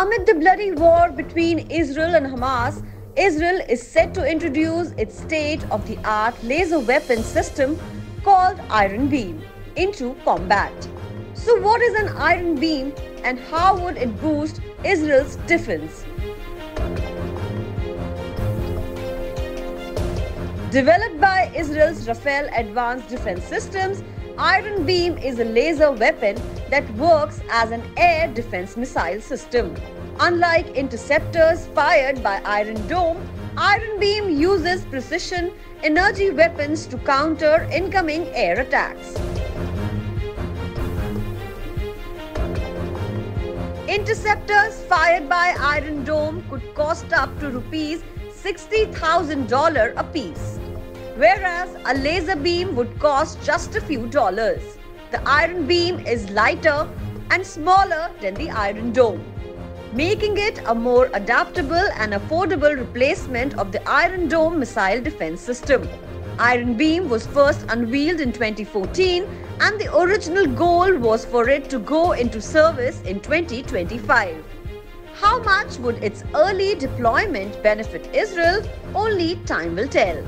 Amid the bloody war between Israel and Hamas, Israel is set to introduce its state of the art laser weapon system called Iron Beam into combat. So, what is an Iron Beam and how would it boost Israel's defense? Developed by Israel's Rafael Advanced Defense Systems, Iron Beam is a laser weapon that works as an air defense missile system. Unlike interceptors fired by Iron Dome, Iron Beam uses precision energy weapons to counter incoming air attacks. Interceptors fired by Iron Dome could cost up to rupees $60,000 apiece, whereas a laser beam would cost just a few dollars. The Iron Beam is lighter and smaller than the Iron Dome, making it a more adaptable and affordable replacement of the Iron Dome missile defense system. Iron Beam was first unveiled in 2014 and the original goal was for it to go into service in 2025. How much would its early deployment benefit Israel? Only time will tell.